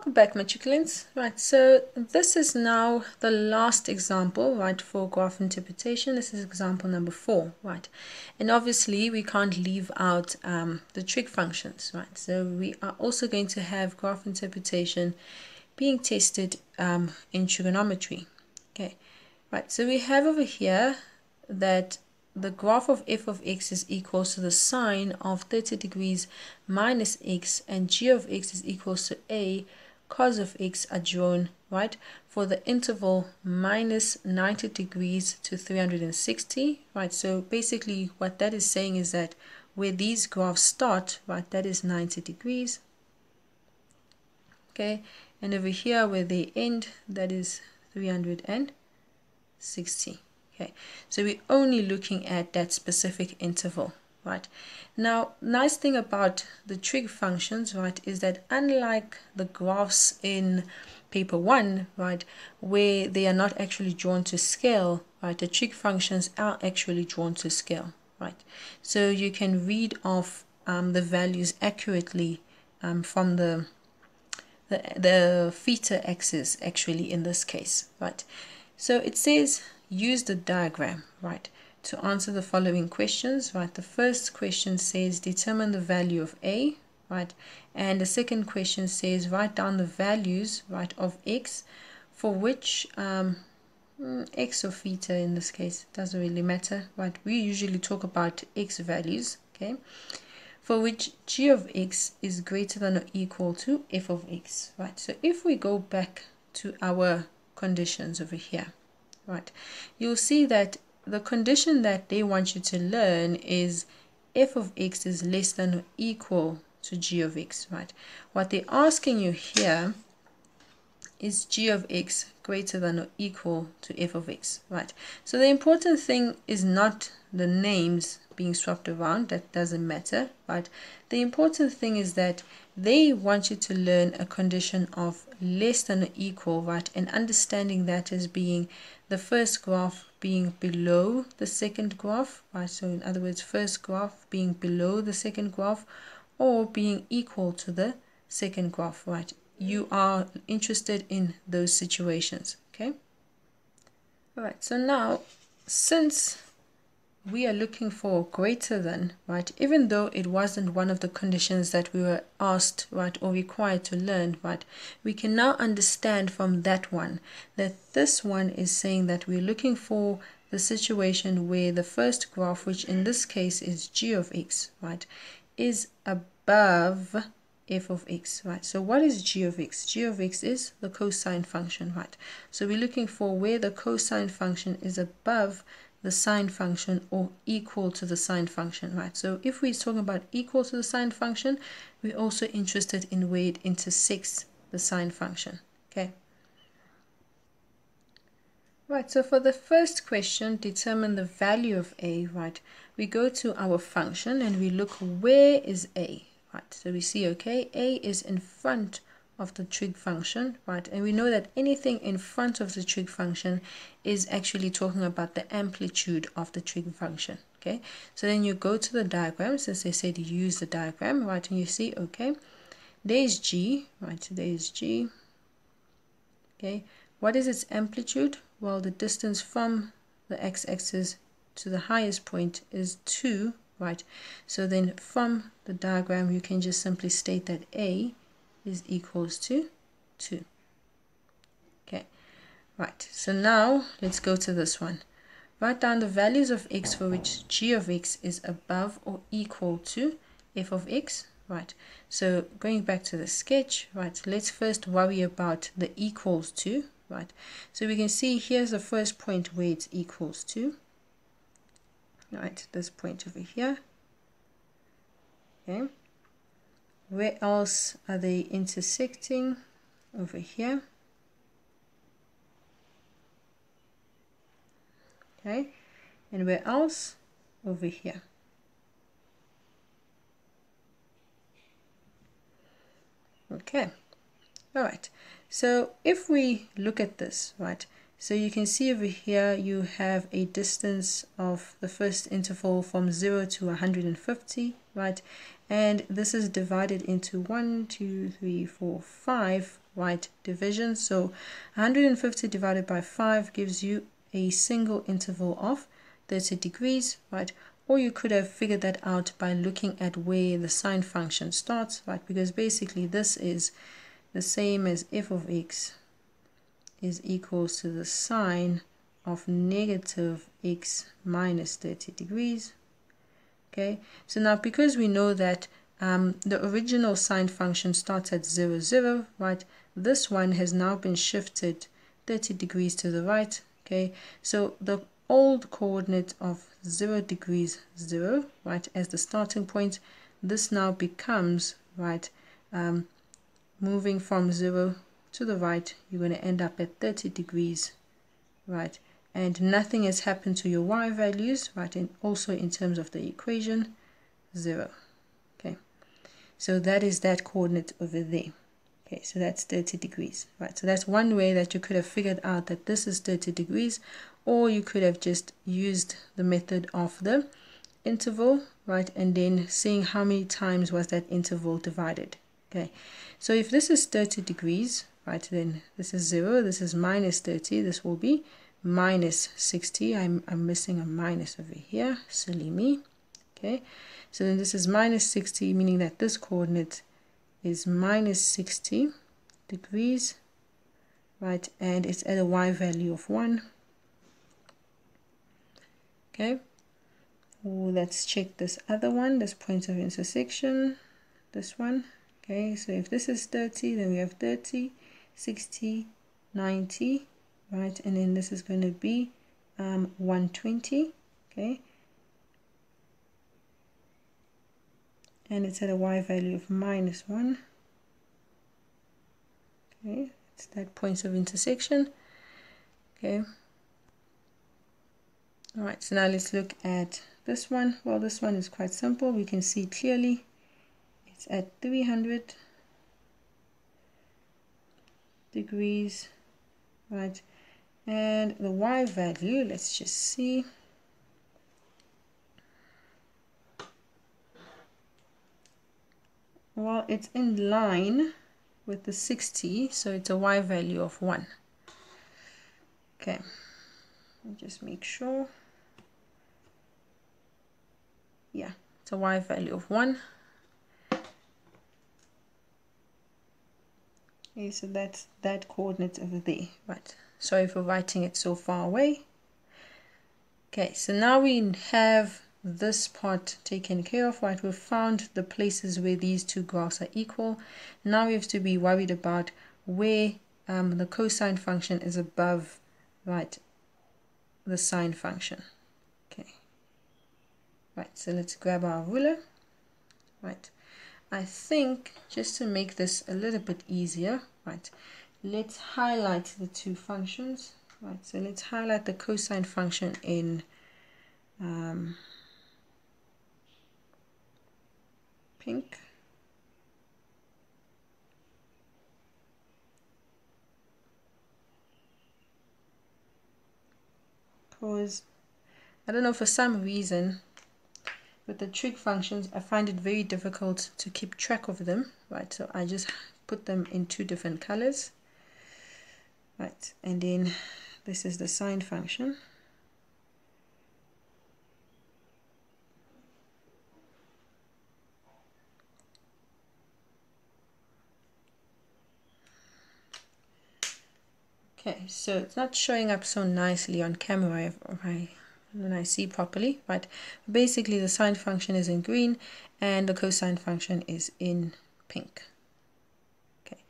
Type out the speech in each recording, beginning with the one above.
Welcome back matriculants. Right, so this is now the last example, right, for graph interpretation. This is example number four, right. And obviously we can't leave out um, the trig functions, right. So we are also going to have graph interpretation being tested um, in trigonometry. Okay, right, so we have over here that the graph of f of x is equal to the sine of 30 degrees minus x and g of x is equal to a cos of x are drawn right for the interval minus 90 degrees to 360 right? So basically what that is saying is that where these graphs start right that is 90 degrees okay? And over here where they end that is 360 Okay, so we're only looking at that specific interval, right? Now, nice thing about the trig functions, right, is that unlike the graphs in paper one, right, where they are not actually drawn to scale, right, the trig functions are actually drawn to scale, right? So you can read off um, the values accurately um, from the, the, the theta axis actually in this case, right? So it says use the diagram, right, to answer the following questions, right? The first question says determine the value of A, right? And the second question says write down the values, right, of X for which um, mm, X or theta in this case doesn't really matter, right? We usually talk about X values, okay? For which g of x is greater than or equal to f of x, right? So if we go back to our conditions over here, right you'll see that the condition that they want you to learn is f of x is less than or equal to g of x right? What they're asking you here is g of x greater than or equal to f of x right? So the important thing is not the names being swapped around that doesn't matter right? The important thing is that they want you to learn a condition of less than or equal right and understanding that as being the first graph being below the second graph right? So in other words first graph being below the second graph or being equal to the second graph right? You are interested in those situations okay? All right so now since we are looking for greater than, right, even though it wasn't one of the conditions that we were asked, right, or required to learn, right, we can now understand from that one that this one is saying that we're looking for the situation where the first graph, which in this case is g of x, right, is above f of x, right? So what is g of x? g of x is the cosine function, right? So we're looking for where the cosine function is above the sine function or equal to the sine function, right? So if we're talking about equal to the sine function, we're also interested in where it intersects the sine function, okay? Right, so for the first question, determine the value of a, right? We go to our function and we look where is a, right? So we see, okay, a is in front of the trig function, right? And we know that anything in front of the trig function is actually talking about the amplitude of the trig function, okay? So then you go to the diagram, since they said use the diagram, right? And you see, okay, there's G, right? There's G, okay? What is its amplitude? Well, the distance from the x-axis to the highest point is 2, right? So then from the diagram, you can just simply state that A is equals to 2. Okay, right. So now let's go to this one. Write down the values of x for which g of x is above or equal to f of x. Right, so going back to the sketch, right, let's first worry about the equals to, right. So we can see here's the first point where it's equals to, right, this point over here. Okay, where else are they intersecting? Over here. Okay. And where else? Over here. Okay. All right. So if we look at this right so you can see over here you have a distance of the first interval from 0 to 150 right? And this is divided into one, two, three, four, five, right, divisions. So 150 divided by 5 gives you a single interval of 30 degrees, right? Or you could have figured that out by looking at where the sine function starts, right? Because basically this is the same as f of x is equals to the sine of negative x minus 30 degrees. Okay, so now because we know that um, the original sine function starts at 0, 0, right? This one has now been shifted 30 degrees to the right. Okay, so the old coordinate of 0 degrees 0, right, as the starting point, this now becomes, right, um, moving from 0 to the right, you're going to end up at 30 degrees, right, and nothing has happened to your y values, right, and also in terms of the equation, 0, okay. So that is that coordinate over there. Okay, so that's 30 degrees, right? So that's one way that you could have figured out that this is 30 degrees, or you could have just used the method of the interval, right? And then seeing how many times was that interval divided. Okay, so if this is 30 degrees, right, then this is 0, this is minus 30, this will be minus 60. I'm, I'm missing a minus over here, silly me. Okay, so then this is minus 60, meaning that this coordinate is minus 60 degrees right? And it's at a y value of 1 okay. Ooh, let's check this other one this point of intersection this one. Okay. So if this is 30 then we have 30 60 90 right? And then this is going to be um, 120 okay? And it's at a y value of minus 1 okay it's that points of intersection okay? All right so now let's look at this one. Well this one is quite simple. We can see clearly it's at 300 degrees right and the y value let's just see. Well it's in line with the 60 so it's a y value of 1 okay just make sure. Yeah it's a y value of 1 okay so that's that coordinate over there right sorry for writing it so far away. Okay so now we have this part taken care of right? We've found the places where these two graphs are equal. Now we have to be worried about where um, the cosine function is above right the sine function. Okay. Right so let's grab our ruler. Right. I think just to make this a little bit easier right let's highlight the two functions right so let's highlight the cosine function in um, pink. Because I don't know, for some reason, with the trig functions, I find it very difficult to keep track of them, right? So I just put them in two different colors, right? And then this is the sine function. Okay, so it's not showing up so nicely on camera if I, when I see properly, right? Basically, the sine function is in green and the cosine function is in pink. Okay,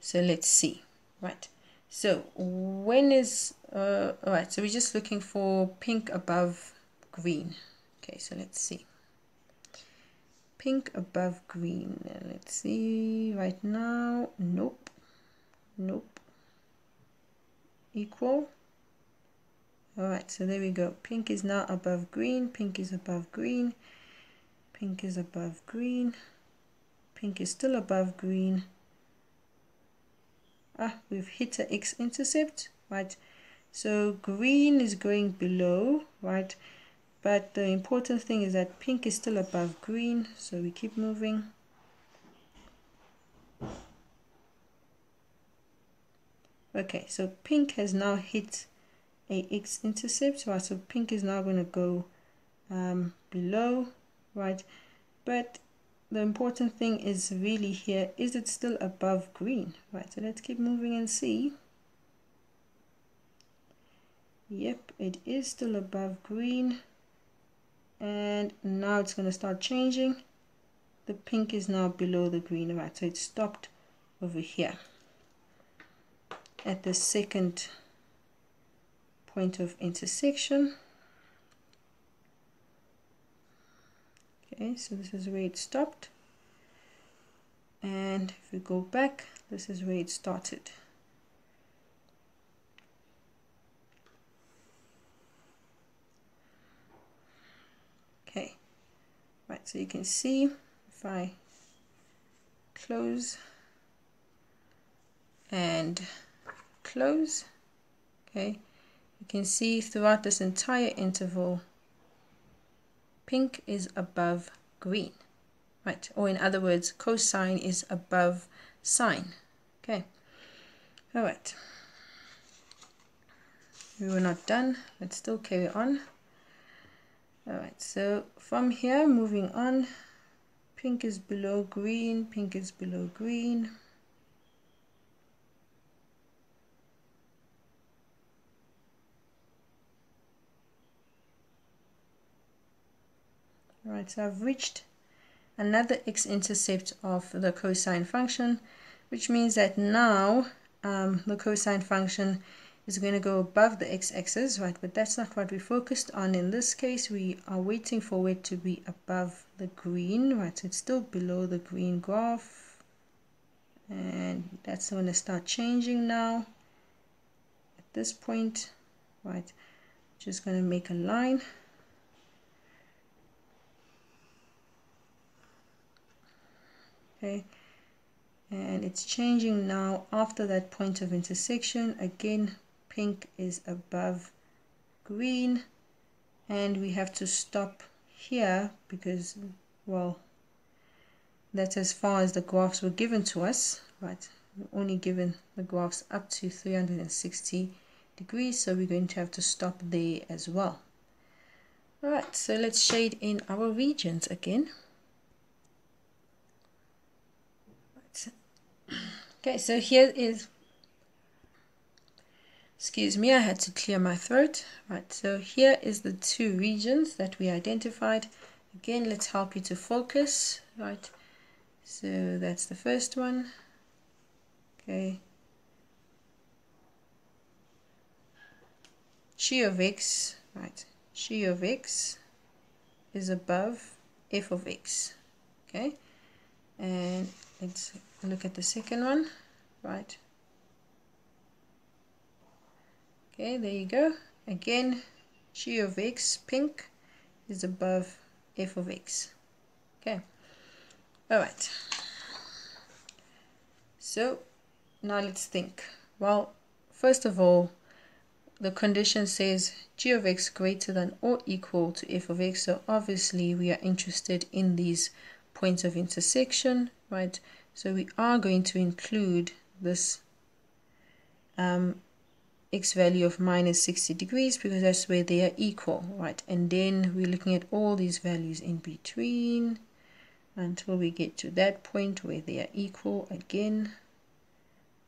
so let's see, right? So when is, uh, all right, so we're just looking for pink above green. Okay, so let's see. Pink above green. Let's see right now. Nope. Nope equal all right so there we go pink is now above green pink is above green pink is above green pink is still above green ah we've hit a x-intercept right? So green is going below right? But the important thing is that pink is still above green so we keep moving. Okay so pink has now hit a x-intercept right? So pink is now going to go um, below right? But the important thing is really here is it still above green? Right so let's keep moving and see. Yep it is still above green. And now it's going to start changing. The pink is now below the green right so it stopped over here. At the second point of intersection okay so this is where it stopped. And if we go back this is where it started. Okay right so you can see if I close and close. Okay you can see throughout this entire interval pink is above green. Right. Or in other words cosine is above sine. Okay. All right we were not done. Let's still carry on. All right so from here moving on. Pink is below green. Pink is below green right so I've reached another x-intercept of the cosine function which means that now um, the cosine function is going to go above the x-axis right? But that's not what we focused on in this case. We are waiting for it to be above the green right? So it's still below the green graph. And that's going to start changing now at this point right? Just going to make a line okay? And it's changing now after that point of intersection. Again pink is above green. And we have to stop here because well that's as far as the graphs were given to us right we're only given the graphs up to 360 degrees so we're going to have to stop there as well. All right so let's shade in our regions again Okay, so here is, excuse me, I had to clear my throat. Right, so here is the two regions that we identified. Again, let's help you to focus, right? So that's the first one. Okay. G of x, right, G of x is above f of x, okay? And let's look at the second one. Right. Okay there you go. Again g of x pink is above f of x. Okay. All right. So now let's think. Well first of all the condition says g of x greater than or equal to f of x so obviously we are interested in these points of intersection right so we are going to include this um, x value of minus 60 degrees because that's where they are equal, right? And then we're looking at all these values in between until we get to that point where they are equal again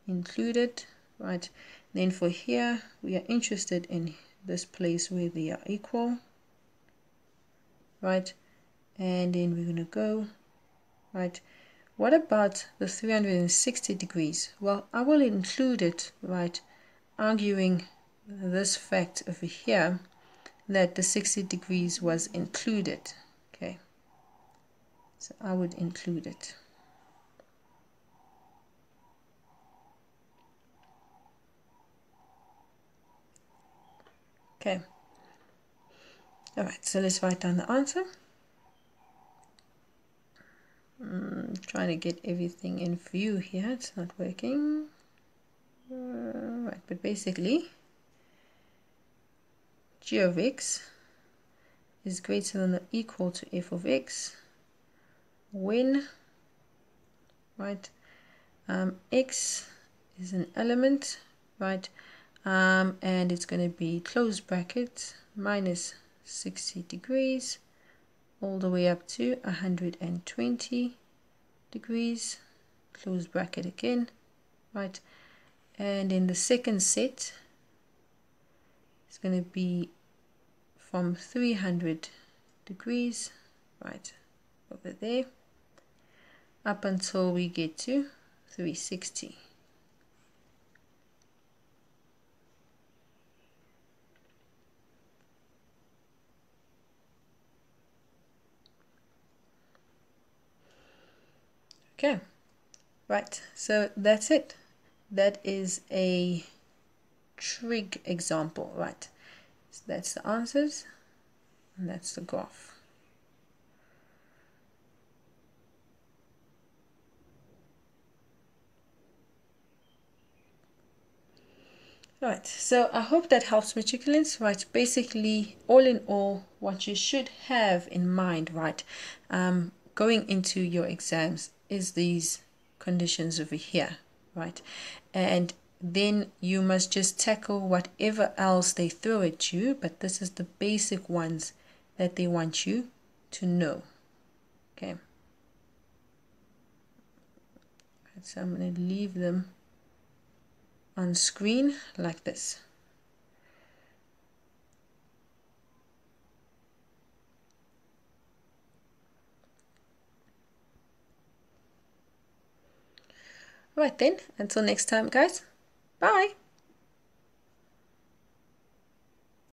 included, right? Then for here, we are interested in this place where they are equal, right? And then we're going to go, right? What about the 360 degrees? Well, I will include it, right, arguing this fact over here that the 60 degrees was included, okay? So I would include it. Okay. All right, so let's write down the answer. Mm, trying to get everything in view here. It's not working. Uh, right but basically g of x is greater than or equal to f of x when right um, x is an element right um, and it's going to be close bracket minus 60 degrees all the way up to 120 degrees close bracket again right? And in the second set it's going to be from 300 degrees right over there up until we get to 360 okay. Right so that's it. That is a trig example right? So that's the answers and that's the graph. Right, so I hope that helps matriculants, right? Basically, all in all, what you should have in mind, right, um, going into your exams is these conditions over here, right? And then you must just tackle whatever else they throw at you, but this is the basic ones that they want you to know. Okay. So I'm going to leave them on screen like this. Right then, until next time guys, bye!